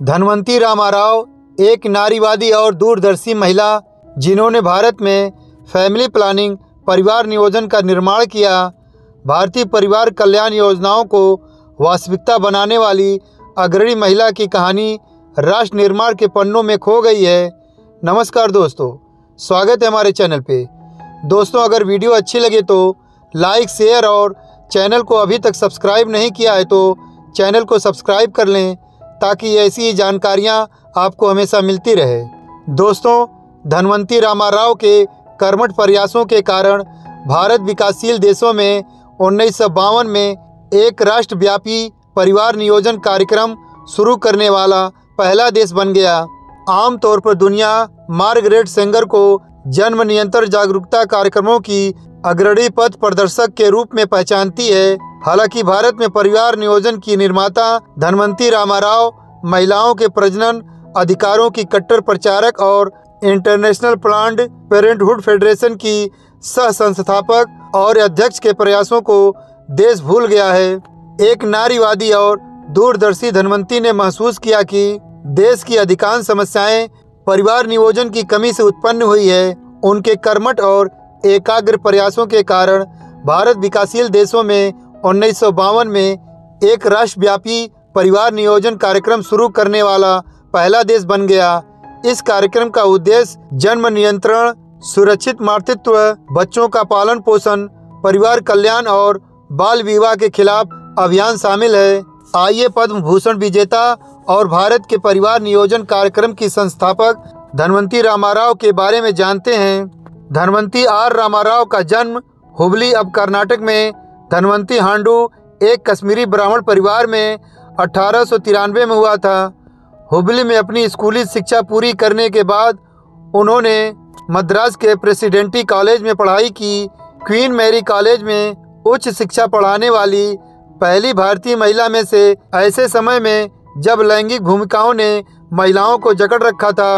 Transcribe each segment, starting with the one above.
धनवंती रामाराव, एक नारीवादी और दूरदर्शी महिला, जिन्होंने भारत में फैमिली प्लानिंग परिवार नियोजन का निर्माण किया, भारतीय परिवार कल्याण योजनाओं को वास्तविकता बनाने वाली अग्रणी महिला की कहानी राष्ट्र निर्माण के पन्नों में खो गई है। नमस्कार दोस्तों, स्वागत है हमारे चैनल पे। दोस्तों, अगर वीडियो अच्छी लगे तो लाइक, शेयर और चैनल को अभी तक सब्सक्राइब नहीं किया है तो चैनल को सब्सक्राइब कर लें। ताकि ऐसी जानकारियाँ आपको हमेशा मिलती रहे। दोस्तों धनवंती रामाराव के कर्मठ प्रयासों के कारण भारत विकासशील देशों में उन्नीस सौ बावन में एक राष्ट्रव्यापी परिवार नियोजन कार्यक्रम शुरू करने वाला पहला देश बन गया। आमतौर पर दुनिया मार्गरेट सेंगर को जन्म नियंत्रण जागरूकता कार्यक्रमों की अग्रणी पथ प्रदर्शक के रूप में पहचानती है। हालाँकि भारत में परिवार नियोजन की निर्माता धनवंती रामाराव, महिलाओं के प्रजनन, अधिकारों की कट्टर प्रचारक और इंटरनेशनल प्लान्ड पेरेंटहुड फेडरेशन की सह संस्थापक और अध्यक्ष के प्रयासों को देश भूल गया है। एक नारीवादी और दूरदर्शी धनवंती ने महसूस किया कि देश की अधिकांश समस्याएँ परिवार नियोजन की कमी से उत्पन्न हुई है। उनके कर्मठ और एकाग्र प्रयासों के कारण भारत विकासशील देशों में उन्नीस सौ बावन में एक राष्ट्रव्यापी परिवार नियोजन कार्यक्रम शुरू करने वाला पहला देश बन गया। इस कार्यक्रम का उद्देश्य जन्म नियंत्रण, सुरक्षित मातृत्व, बच्चों का पालन पोषण, परिवार कल्याण और बाल विवाह के खिलाफ अभियान शामिल है। आइए पद्म भूषण विजेता और भारत के परिवार नियोजन कार्यक्रम की संस्थापक धनवंती रामाराव के बारे में जानते हैं। धनवंती आर रामाराव का जन्म हुबली अब कर्नाटक में, धनवंती हांडू, एक कश्मीरी ब्राह्मण परिवार में, अठारह सौ तिरानवे में हुआ था। हुबली में अपनी स्कूली शिक्षा पूरी करने के बाद उन्होंने मद्रास के प्रेसिडेंटी कॉलेज में पढ़ाई की। क्वीन मैरी कॉलेज में उच्च शिक्षा पढ़ाने वाली पहली भारतीय महिला में से ऐसे समय में जब लैंगिक भूमिकाओं ने महिलाओं को जकड़ रखा था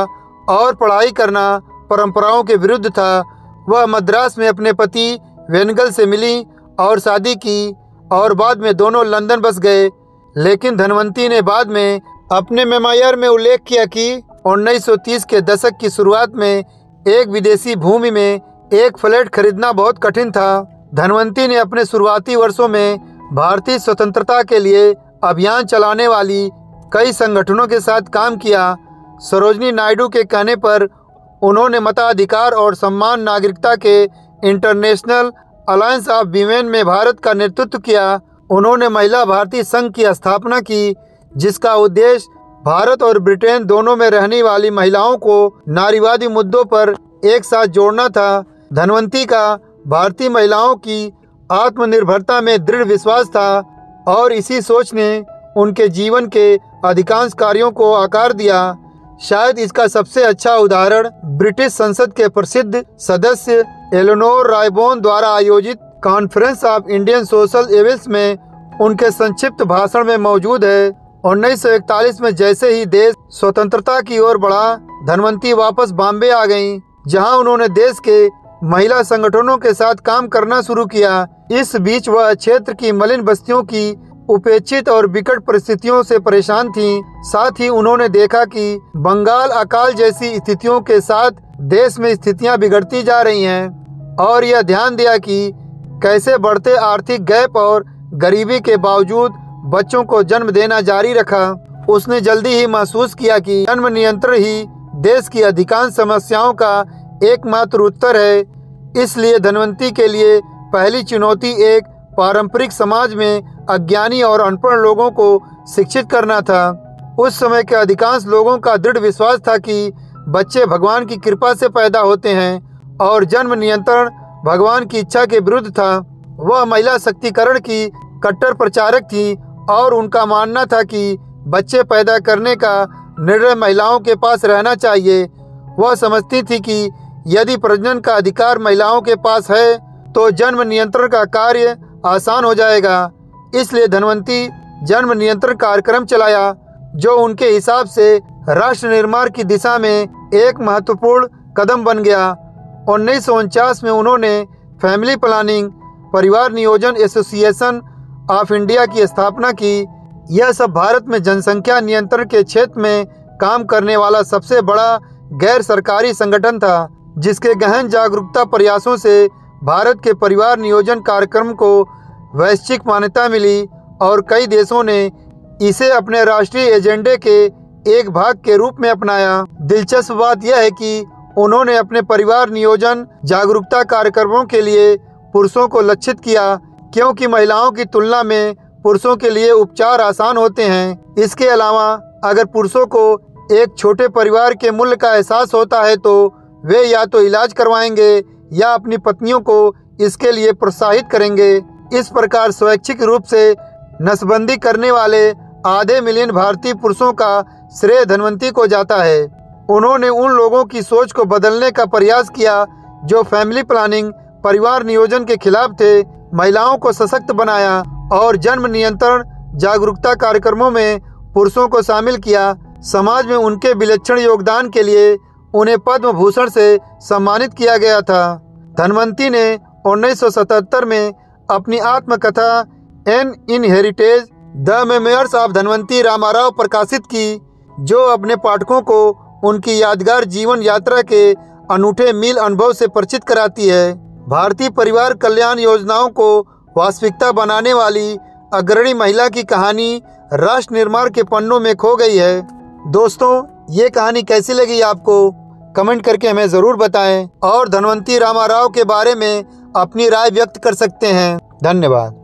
और पढ़ाई करना परंपराओं के विरुद्ध था। वह मद्रास में अपने पति वेनगल से मिली और शादी की और बाद में दोनों लंदन बस गए। लेकिन धनवंती ने बाद में अपने मेमायर में उल्लेख किया कि 1930 के दशक की शुरुआत में एक विदेशी भूमि में एक फ्लैट खरीदना बहुत कठिन था। धनवंती ने अपने शुरुआती वर्षों में भारतीय स्वतंत्रता के लिए अभियान चलाने वाली कई संगठनों के साथ काम किया। सरोजनी नायडू के कहने पर उन्होंने मताधिकार और सम्मान नागरिकता के इंटरनेशनल अलायंस ऑफ़ वीमेन में भारत का नेतृत्व किया। उन्होंने महिला भारतीय संघ की स्थापना की, जिसका उद्देश्य भारत और ब्रिटेन दोनों में रहने वाली महिलाओं को नारीवादी मुद्दों पर एक साथ जोड़ना था। धनवंती का भारतीय महिलाओं की आत्मनिर्भरता में दृढ़ विश्वास था और इसी सोच ने उनके जीवन के अधिकांश कार्यों को आकार दिया। शायद इसका सबसे अच्छा उदाहरण ब्रिटिश संसद के प्रसिद्ध सदस्य एलोनोर रायबोन द्वारा आयोजित conference of Indian social evils में उनके संक्षिप्त भाषण में मौजूद है। 1941 में जैसे ही देश स्वतंत्रता की ओर बढ़ा धनवंती वापस बॉम्बे आ गईं, जहाँ उन्होंने देश के महिला संगठनों के साथ काम करना शुरू किया। इस बीच वह क्षेत्र की मलिन बस्तियों की उपेक्षित और विकट परिस्थितियों से परेशान थी। साथ ही उन्होंने देखा कि बंगाल अकाल जैसी स्थितियों के साथ देश में स्थितियाँ बिगड़ती जा रही हैं और यह ध्यान दिया कि कैसे बढ़ते आर्थिक गैप और गरीबी के बावजूद बच्चों को जन्म देना जारी रखा। उसने जल्दी ही महसूस किया कि जन्म नियंत्रण ही देश की अधिकांश समस्याओं का एकमात्र उत्तर है। इसलिए धनवंती के लिए पहली चुनौती एक पारंपरिक समाज में अज्ञानी और अनपढ़ लोगों को शिक्षित करना था। उस समय के अधिकांश लोगों का दृढ़ विश्वास था कि बच्चे भगवान की कृपा से पैदा होते हैं और जन्म नियंत्रण भगवान की इच्छा के विरुद्ध था। वह महिला शक्तिकरण की कट्टर प्रचारक थी और उनका मानना था कि बच्चे पैदा करने का निर्णय महिलाओं के पास रहना चाहिए। वह समझती थी कि यदि प्रजनन का अधिकार महिलाओं के पास है तो जन्म नियंत्रण का कार्य आसान हो जाएगा। इसलिए धनवंती जन्म नियंत्रण कार्यक्रम चलाया, जो उनके हिसाब से राष्ट्र निर्माण की दिशा में एक महत्वपूर्ण कदम बन गया। उन्नीस सौ उनचास में उन्होंने फैमिली प्लानिंग, परिवार नियोजन एसोसिएशन ऑफ़ इंडिया की स्थापना की। यह सब भारत में जनसंख्या नियंत्रण के क्षेत्र में काम करने वाला सबसे बड़ा गैर सरकारी संगठन था, जिसके गहन जागरूकता प्रयासों से भारत के परिवार नियोजन कार्यक्रम को वैश्विक मान्यता मिली और कई देशों ने इसे अपने राष्ट्रीय एजेंडे के एक भाग के रूप में अपनाया। दिलचस्प बात यह है कि उन्होंने अपने परिवार नियोजन जागरूकता कार्यक्रमों के लिए पुरुषों को लक्षित किया, क्योंकि महिलाओं की तुलना में पुरुषों के लिए उपचार आसान होते हैं। इसके अलावा, अगर पुरुषों को एक छोटे परिवार के मूल्य का एहसास होता है तो वे या तो इलाज करवाएँगे या अपनी पत्नियों को इसके लिए प्रोत्साहित करेंगे। इस प्रकार स्वैच्छिक रूप से नसबंदी करने वाले आधे मिलियन भारतीय पुरुषों का श्रेय धनवंती को जाता है। उन्होंने उन लोगों की सोच को बदलने का प्रयास किया जो फैमिली प्लानिंग, परिवार नियोजन के खिलाफ थे, महिलाओं को सशक्त बनाया और जन्म नियंत्रण, जागरूकता कार्यक्रमों में पुरुषों को शामिल किया। समाज में उनके विलक्षण योगदान के लिए उन्हें पद्म भूषण से सम्मानित किया गया था। धनवंती ने 1977 में अपनी आत्मकथा An Inheritance The Memoirs of Dhanvanthi Rama Rau प्रकाशित की, जो अपने पाठकों को उनकी यादगार जीवन यात्रा के अनूठे मील अनुभव से परिचित कराती है। भारतीय परिवार कल्याण योजनाओं को वास्तविकता बनाने वाली अग्रणी महिला की कहानी राष्ट्र निर्माण के पन्नों में खो गई है। दोस्तों, ये कहानी कैसी लगी आपको? कमेंट करके हमें ज़रूर बताएँ और धनवंती रामाराव के बारे में अपनी राय व्यक्त कर सकते हैं। धन्यवाद।